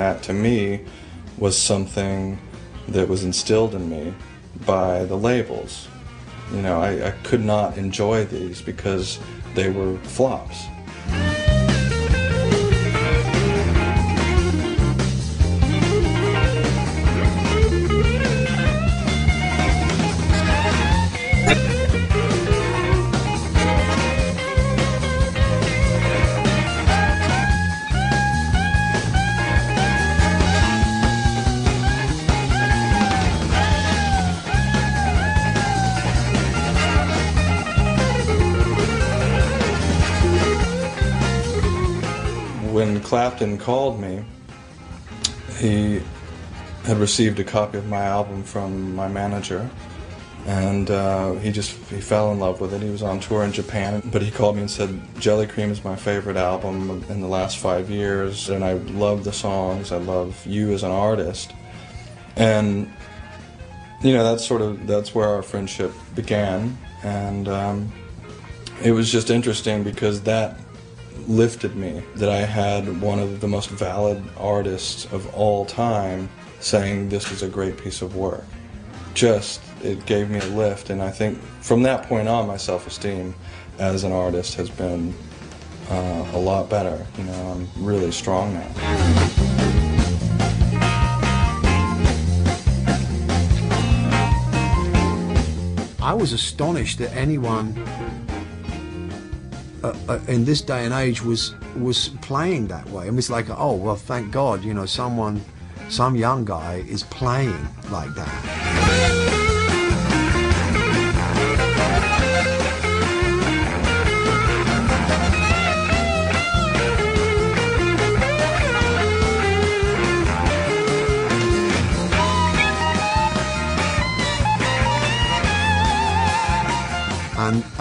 That to me was something that was instilled in me by the labels. You know, I, I could not enjoy these because they were flops. When Clapton called me, he had received a copy of my album from my manager, and uh, he just he fell in love with it. He was on tour in Japan, but he called me and said, "Jellycream is my favorite album in the last five years, and I love the songs. I love you as an artist." And you know, that's sort of that's where our friendship began, and um, it was just interesting because that lifted me that I had one of the most valid artists of all time saying this is a great piece of work. Just, it gave me a lift, and I think from that point on, my self esteem as an artist has been uh, a lot better. You know, I'm really strong now. I was astonished that anyone uh, uh, in this day and age was was playing that way. And it's like, oh well, thank God, you know, someone, some young guy is playing like that.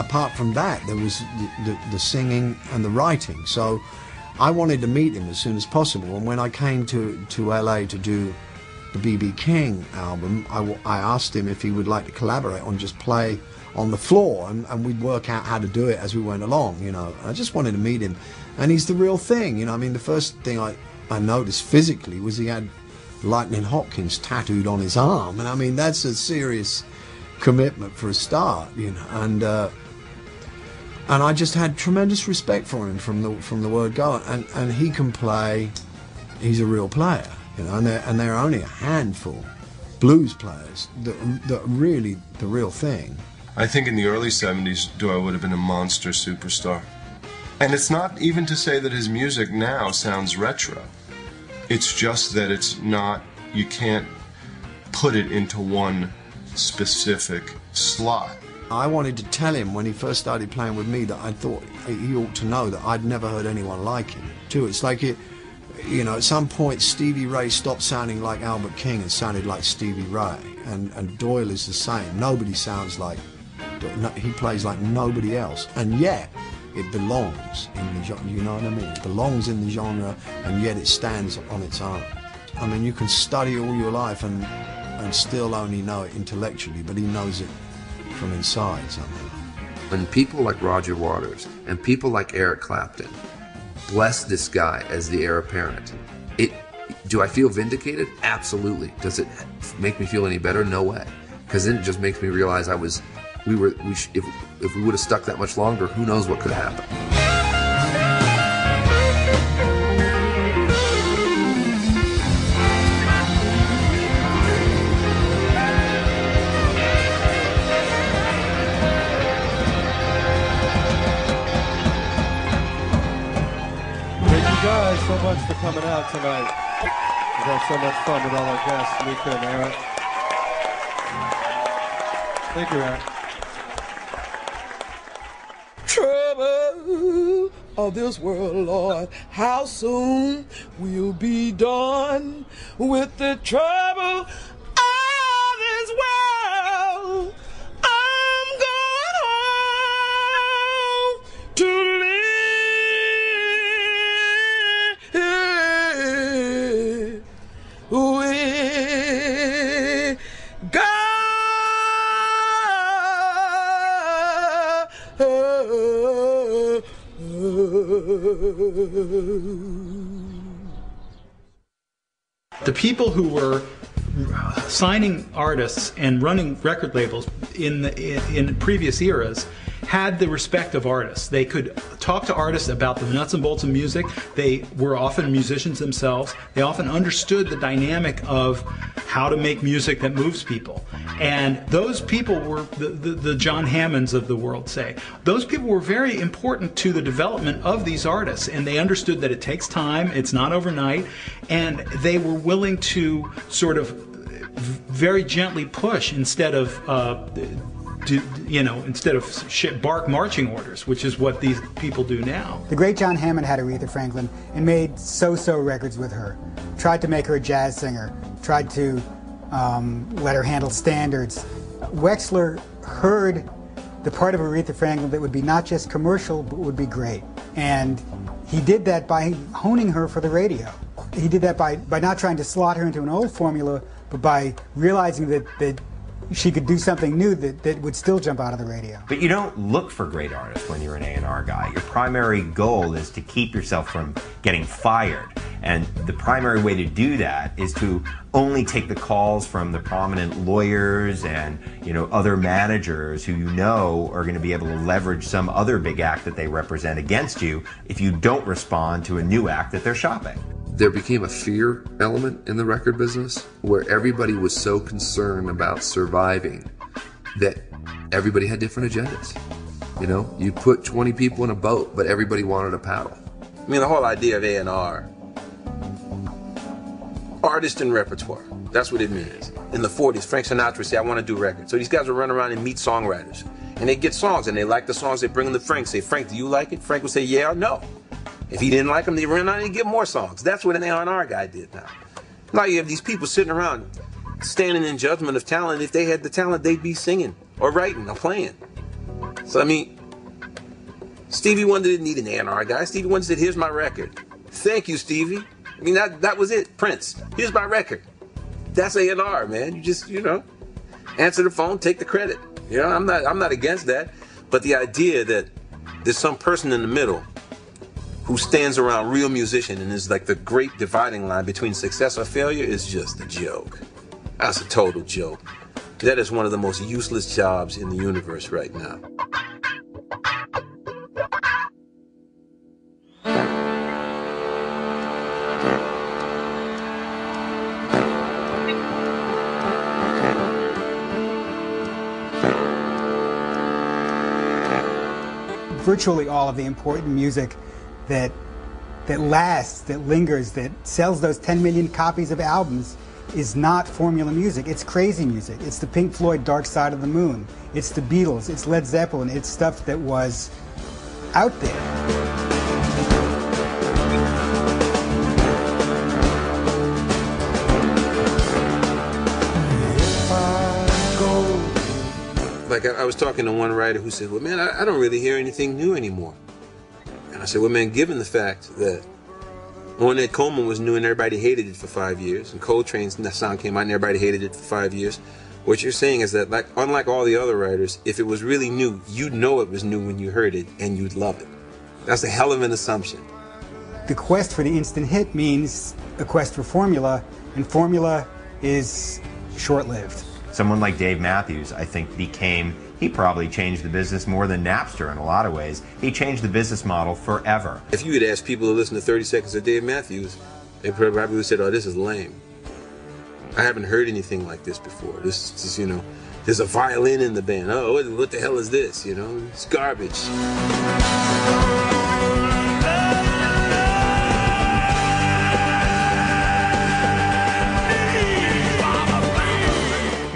Apart from that, there was the, the, the singing and the writing. So I wanted to meet him as soon as possible. And when I came to, to LA to do the BB King album, I, I asked him if he would like to collaborate on just play on the floor and, and we'd work out how to do it as we went along, you know. I just wanted to meet him. And he's the real thing, you know. I mean, the first thing I, I noticed physically was he had Lightning Hopkins tattooed on his arm. And I mean, that's a serious commitment for a start, you know. And uh, and I just had tremendous respect for him from the from the word go. And and he can play. He's a real player, you know. And there and there are only a handful blues players that that really the real thing. I think in the early 70s, Doyle would have been a monster superstar. And it's not even to say that his music now sounds retro. It's just that it's not, you can't put it into one specific slot. I wanted to tell him when he first started playing with me that I thought he ought to know that I'd never heard anyone like him. Too, it's like it, you know, at some point Stevie Ray stopped sounding like Albert King and sounded like Stevie Ray, and and Doyle is the same. Nobody sounds like, he plays like nobody else, and yet it belongs in the genre. You know what I mean? It belongs in the genre, and yet it stands on its own. I mean, you can study all your life and and still only know it intellectually, but he knows it from inside somehow. When people like Roger Waters and people like Eric Clapton bless this guy as the heir apparent, it do I feel vindicated? Absolutely. Does it make me feel any better? No way. Because then it just makes me realize I was, we were, we sh- if if we would have stuck that much longer, who knows what could happen. Thank coming out tonight. We've had so much fun with all our guests, Mika and Eric. Thank you, Eric. trouble of this world, Lord. How soon we'll be done with the trouble The people who were uh, signing artists and running record labels in the, in, in previous eras had the respect of artists. They could talk to artists about the nuts and bolts of music. They were often musicians themselves. They often understood the dynamic of how to make music that moves people. And those people were the, the, the John Hammonds of the world, say. Those people were very important to the development of these artists, and they understood that it takes time, it's not overnight, and they were willing to sort of very gently push instead of uh, do, you know, instead of shit, bark marching orders, which is what these people do now. The great John Hammond had Aretha Franklin and made so-so records with her. Tried to make her a jazz singer. Tried to um, let her handle standards. Wexler heard the part of Aretha Franklin that would be not just commercial, but would be great. And he did that by honing her for the radio. He did that by, by not trying to slot her into an old formula, but by realizing that, that she could do something new that, that would still jump out of the radio. But you don't look for great artists when you're an A&R guy. Your primary goal is to keep yourself from getting fired. And the primary way to do that is to only take the calls from the prominent lawyers and you know other managers who you know are going to be able to leverage some other big act that they represent against you if you don't respond to a new act that they're shopping there became a fear element in the record business where everybody was so concerned about surviving that everybody had different agendas. You know, you put 20 people in a boat, but everybody wanted a paddle. I mean, the whole idea of A&R, artist and repertoire, that's what it means. In the 40s, Frank Sinatra said, I want to do records. So these guys would run around and meet songwriters. And they get songs, and they like the songs, they bring them to Frank, say, Frank, do you like it? Frank would say, yeah or no. If he didn't like them, they ran out and get more songs. That's what an A&R guy did now. Now you have these people sitting around standing in judgment of talent. If they had the talent, they'd be singing or writing or playing. So, I mean, Stevie Wonder didn't need an A&R guy. Stevie Wonder said, here's my record. Thank you, Stevie. I mean, that, that was it. Prince, here's my record. That's A&R, man. You just, you know, answer the phone, take the credit. You know, I'm not, I'm not against that. But the idea that there's some person in the middle who stands around real musician and is like the great dividing line between success or failure is just a joke. That's a total joke. That is one of the most useless jobs in the universe right now. Virtually all of the important music that that lasts, that lingers, that sells those 10 million copies of albums is not formula music. It's crazy music. It's the Pink Floyd Dark Side of the Moon. It's the Beatles. It's Led Zeppelin. It's stuff that was out there. Like I, I, was talking to one writer who said, "Well, man, I, I don't really hear anything new anymore." And I said, well, man, given the fact that Ornette Coleman was new and everybody hated it for five years, and Coltrane's sound came out and everybody hated it for five years, what you're saying is that, like, unlike all the other writers, if it was really new, you'd know it was new when you heard it and you'd love it. That's a hell of an assumption. The quest for the instant hit means a quest for formula, and formula is short lived. Someone like Dave Matthews, I think, became he probably changed the business more than Napster in a lot of ways. He changed the business model forever. If you had asked people to listen to 30 Seconds of Dave Matthews, they probably would have said, oh, this is lame. I haven't heard anything like this before. This is, you know, there's a violin in the band. Oh, what the hell is this? You know, it's garbage.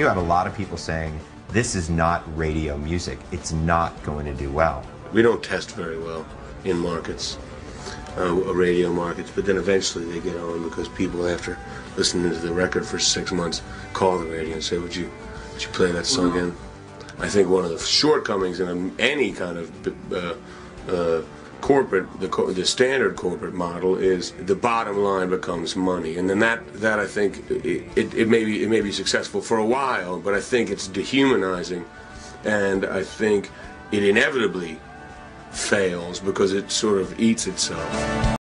You had a lot of people saying, this is not radio music. It's not going to do well. We don't test very well in markets, uh, radio markets, but then eventually they get on because people, after listening to the record for six months, call the radio and say, "Would you, would you play that song again?" I think one of the shortcomings in any kind of uh, uh, corporate, the, the standard corporate model is the bottom line becomes money, and then that that I think it, it, it may be it may be successful for a while, but I think it's dehumanizing, and I think it inevitably fails because it sort of eats itself.